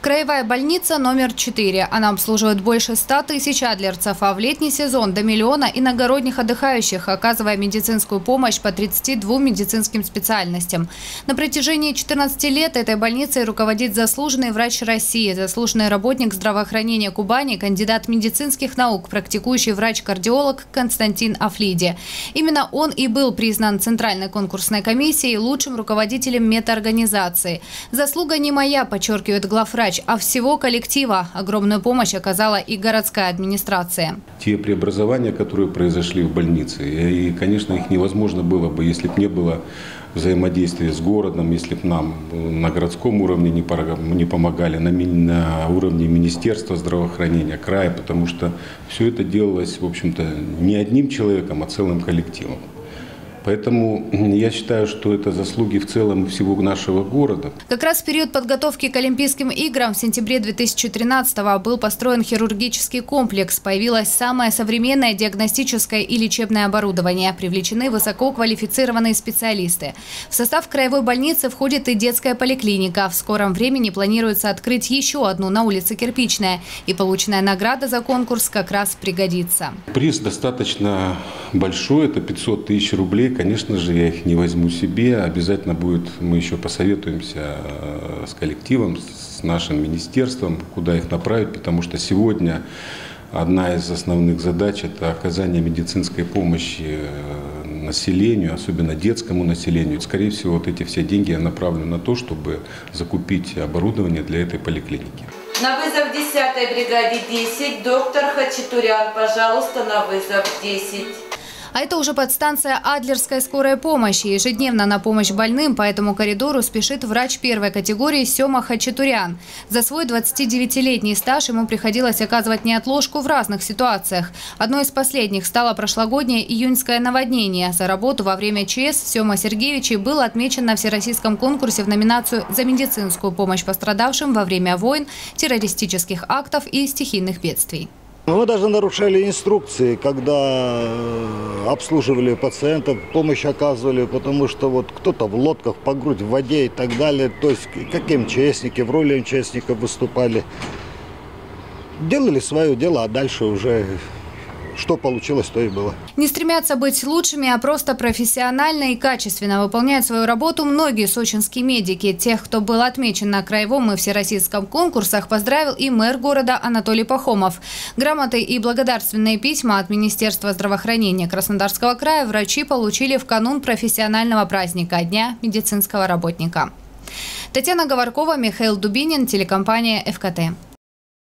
Краевая больница номер 4. Она обслуживает больше 100 тысяч адлерцев, а в летний сезон до миллиона иногородних отдыхающих, оказывая медицинскую помощь по 32 медицинским специальностям. На протяжении 14 лет этой больницей руководит заслуженный врач России, заслуженный работник здравоохранения Кубани, кандидат медицинских наук, практикующий врач-кардиолог Константин Афлиди. Именно он и был признан Центральной конкурсной комиссией лучшим руководителем метаорганизации. Заслуга не моя, подчеркивает главврач врач, а всего коллектива. Огромную помощь оказала и городская администрация. Те преобразования, которые произошли в больнице, и, конечно, их невозможно было бы, если бы не было взаимодействия с городом, если бы нам на городском уровне не помогали, на уровне Министерства здравоохранения, края, потому что все это делалось, в общем-то, не одним человеком, а целым коллективом. Поэтому я считаю, что это заслуги в целом всего нашего города. Как раз в период подготовки к Олимпийским играм в сентябре 2013-го был построен хирургический комплекс. Появилось самое современное диагностическое и лечебное оборудование. Привлечены высококвалифицированные специалисты. В состав краевой больницы входит и детская поликлиника. В скором времени планируется открыть еще одну на улице Кирпичная. И полученная награда за конкурс как раз пригодится. Приз достаточно большой, это 500 тысяч рублей конечно же, я их не возьму себе. Обязательно будет, мы еще посоветуемся э, с коллективом, с нашим министерством, куда их направить, потому что сегодня одна из основных задач – это оказание медицинской помощи э, населению, особенно детскому населению. Скорее всего, вот эти все деньги я направлю на то, чтобы закупить оборудование для этой поликлиники. На вызов 10-й бригаде 10, доктор Хачатурян, пожалуйста, на вызов 10. А это уже подстанция Адлерской скорой помощи. Ежедневно на помощь больным по этому коридору спешит врач первой категории Сема Хачатурян. За свой 29-летний стаж ему приходилось оказывать неотложку в разных ситуациях. Одной из последних стало прошлогоднее июньское наводнение. За работу во время ЧС Сема Сергеевич был отмечен на всероссийском конкурсе в номинацию «За медицинскую помощь пострадавшим во время войн, террористических актов и стихийных бедствий». Мы даже нарушали инструкции, когда э, обслуживали пациентов, помощь оказывали, потому что вот кто-то в лодках по грудь в воде и так далее. То есть как МЧСники, в роли МЧСников выступали. Делали свое дело, а дальше уже что получилось, то и было. Не стремятся быть лучшими, а просто профессионально и качественно выполняют свою работу многие сочинские медики. Тех, кто был отмечен на краевом и всероссийском конкурсах, поздравил и мэр города Анатолий Пахомов. Грамоты и благодарственные письма от Министерства здравоохранения Краснодарского края врачи получили в канун профессионального праздника – Дня медицинского работника. Татьяна Говоркова, Михаил Дубинин, телекомпания «ФКТ».